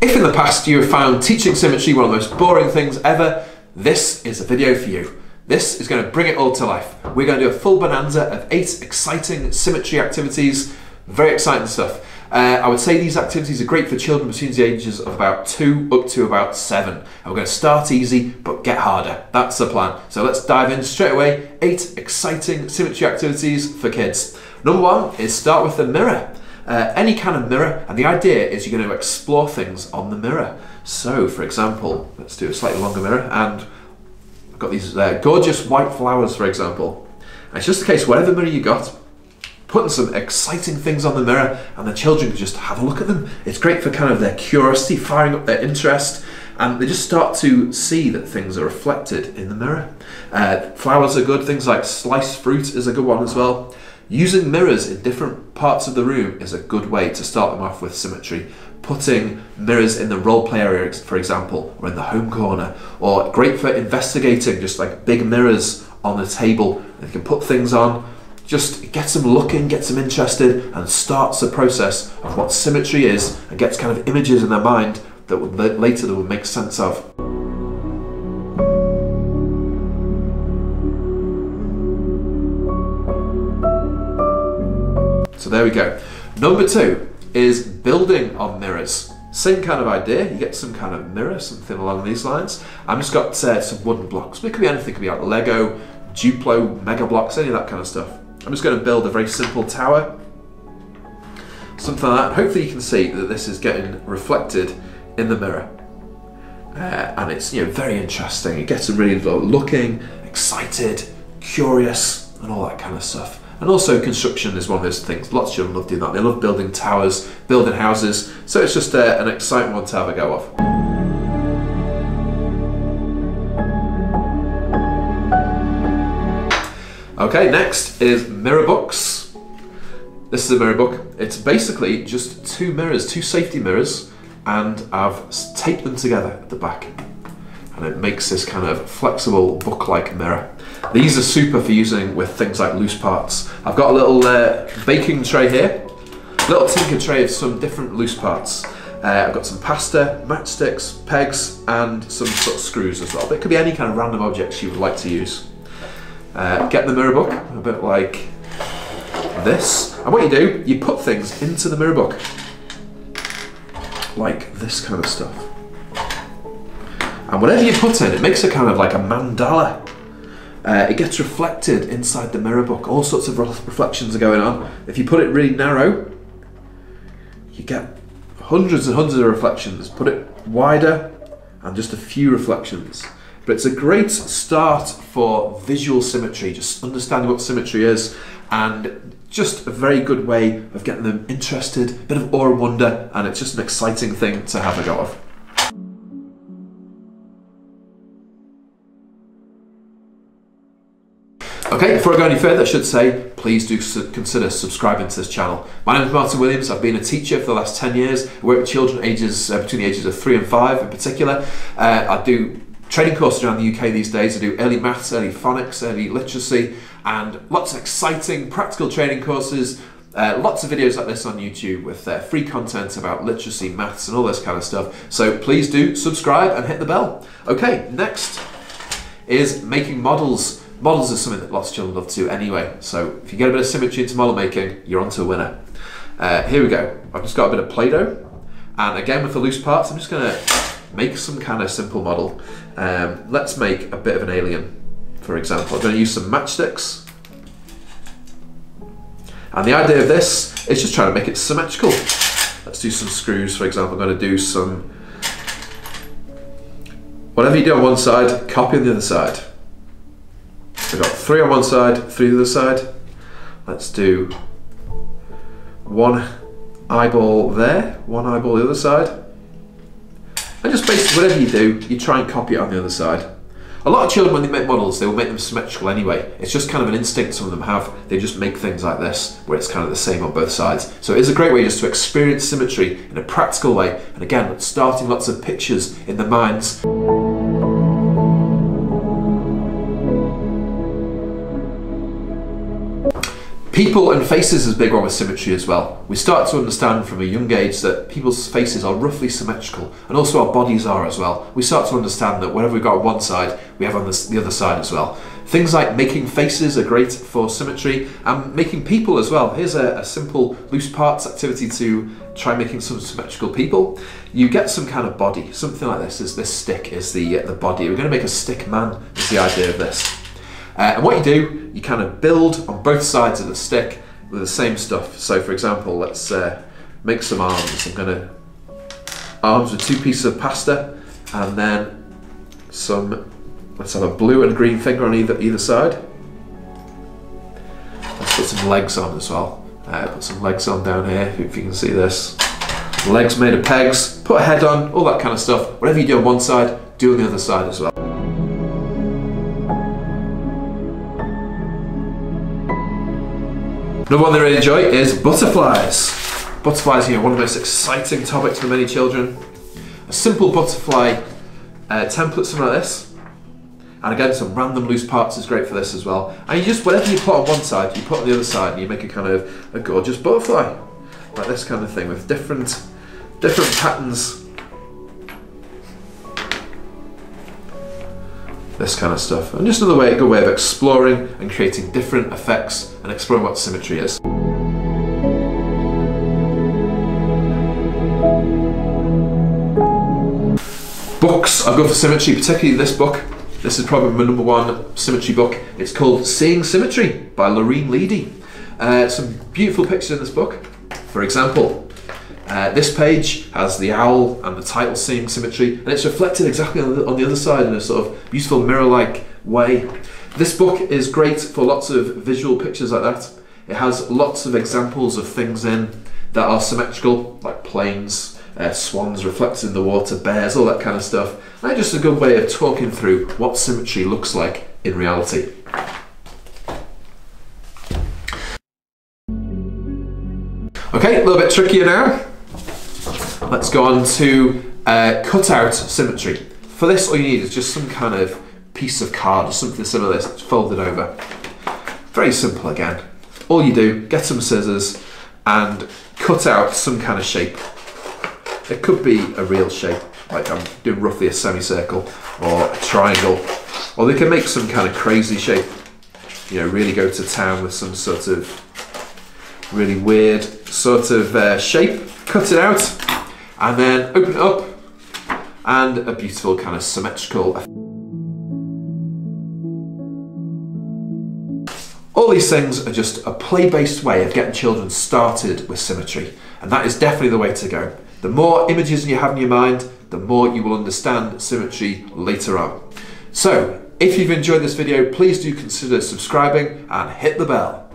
If in the past you have found teaching symmetry one of the most boring things ever, this is a video for you. This is going to bring it all to life. We're going to do a full bonanza of eight exciting symmetry activities. Very exciting stuff. Uh, I would say these activities are great for children between the ages of about two up to about seven. And we're going to start easy but get harder. That's the plan. So let's dive in straight away. Eight exciting symmetry activities for kids. Number one is start with the mirror. Uh, any kind of mirror, and the idea is you're going to explore things on the mirror. So, for example, let's do a slightly longer mirror, and I've got these uh, gorgeous white flowers, for example. And it's just the case, whatever mirror you got, putting some exciting things on the mirror and the children can just have a look at them. It's great for kind of their curiosity, firing up their interest, and they just start to see that things are reflected in the mirror. Uh, flowers are good, things like sliced fruit is a good one as well. Using mirrors in different parts of the room is a good way to start them off with symmetry. Putting mirrors in the role play area, for example, or in the home corner, or great for investigating, just like big mirrors on the table. You can put things on, just gets them looking, gets them interested, and starts the process of what symmetry is and gets kind of images in their mind that later they will make sense of. So there we go. Number two is building on mirrors. Same kind of idea, you get some kind of mirror, something along these lines. I've just got uh, some wooden blocks, it could be anything, it could be like Lego, Duplo, Mega Bloks, any of that kind of stuff. I'm just going to build a very simple tower. Something like that. Hopefully you can see that this is getting reflected in the mirror. Uh, and it's you know very interesting. It gets them really looking, excited, curious, and all that kind of stuff. And also construction is one of those things. Lots of children love doing that. They love building towers, building houses. So it's just uh, an exciting one to have a go of. Okay, next is mirror books. This is a mirror book. It's basically just two mirrors, two safety mirrors, and I've taped them together at the back. And it makes this kind of flexible book-like mirror. These are super for using with things like loose parts. I've got a little uh, baking tray here, a little tinker tray of some different loose parts. Uh, I've got some pasta, matchsticks, pegs, and some sort of screws as well. But it could be any kind of random objects you would like to use. Uh, get the mirror book, a bit like this. And what you do, you put things into the mirror book. Like this kind of stuff. And whatever you put in, it makes a kind of like a mandala. Uh, it gets reflected inside the mirror book. All sorts of reflections are going on. If you put it really narrow, you get hundreds and hundreds of reflections. Put it wider, and just a few reflections. But it's a great start for visual symmetry, just understanding what symmetry is, and just a very good way of getting them interested, a bit of awe and wonder, and it's just an exciting thing to have a go of. Okay, before I go any further, I should say, please do su consider subscribing to this channel. My name is Martin Williams. I've been a teacher for the last 10 years. I work with children ages uh, between the ages of 3 and 5 in particular. Uh, I do training courses around the UK these days. I do early maths, early phonics, early literacy, and lots of exciting practical training courses. Uh, lots of videos like this on YouTube with uh, free content about literacy, maths, and all this kind of stuff. So please do subscribe and hit the bell. Okay, next is making models. Models are something that lots of children love to do anyway. So if you get a bit of symmetry into model making, you're onto a winner. Uh, here we go. I've just got a bit of Play-Doh. And again, with the loose parts, I'm just going to make some kind of simple model. Um, let's make a bit of an alien, for example. I'm going to use some matchsticks. And the idea of this is just trying to make it symmetrical. Let's do some screws, for example. I'm going to do some... Whatever you do on one side, copy on the other side. We've got three on one side, three on the other side. Let's do one eyeball there, one eyeball the other side. And just basically whatever you do, you try and copy it on the other side. A lot of children, when they make models, they will make them symmetrical anyway. It's just kind of an instinct some of them have. They just make things like this, where it's kind of the same on both sides. So it is a great way just to experience symmetry in a practical way. And again, starting lots of pictures in the minds. People and faces is big one with symmetry as well. We start to understand from a young age that people's faces are roughly symmetrical, and also our bodies are as well. We start to understand that whatever we've got on one side, we have on the other side as well. Things like making faces are great for symmetry, and making people as well. Here's a, a simple loose parts activity to try making some symmetrical people. You get some kind of body, something like this. Is this stick is the the body. We're going to make a stick man. Is the idea of this. Uh, and what you do, you kind of build on both sides of the stick with the same stuff. So for example, let's uh, make some arms. I'm gonna, arms with two pieces of pasta and then some, let's have a blue and green finger on either, either side. Let's put some legs on as well. Uh, put some legs on down here, if you can see this. Legs made of pegs, put a head on, all that kind of stuff. Whatever you do on one side, do on the other side as well. Another one they really enjoy is butterflies. Butterflies, know, one of the most exciting topics for many children. A simple butterfly uh, template, something like this. And again, some random loose parts is great for this as well. And you just, whatever you put on one side, you put on the other side, and you make a kind of a gorgeous butterfly. Like this kind of thing with different, different patterns this kind of stuff. And just another way, a good way of exploring and creating different effects and exploring what symmetry is. Books I've good for symmetry, particularly this book. This is probably my number one symmetry book. It's called Seeing Symmetry by Loreen Leedy. Uh, some beautiful pictures in this book. For example, uh, this page has the owl and the title seeing symmetry, and it's reflected exactly on the, on the other side in a sort of beautiful mirror-like way. This book is great for lots of visual pictures like that. It has lots of examples of things in that are symmetrical, like planes, uh, swans reflected in the water, bears, all that kind of stuff. And just a good way of talking through what symmetry looks like in reality. Okay, a little bit trickier now. Let's go on to uh, cutout symmetry. For this, all you need is just some kind of piece of card or something similar to this, folded over. Very simple again. All you do, get some scissors and cut out some kind of shape. It could be a real shape, like I'm doing roughly a semicircle or a triangle, or they can make some kind of crazy shape. You know, really go to town with some sort of really weird sort of uh, shape, cut it out, and then open it up and a beautiful kind of symmetrical All these things are just a play-based way of getting children started with symmetry and that is definitely the way to go. The more images you have in your mind, the more you will understand symmetry later on. So, if you've enjoyed this video, please do consider subscribing and hit the bell.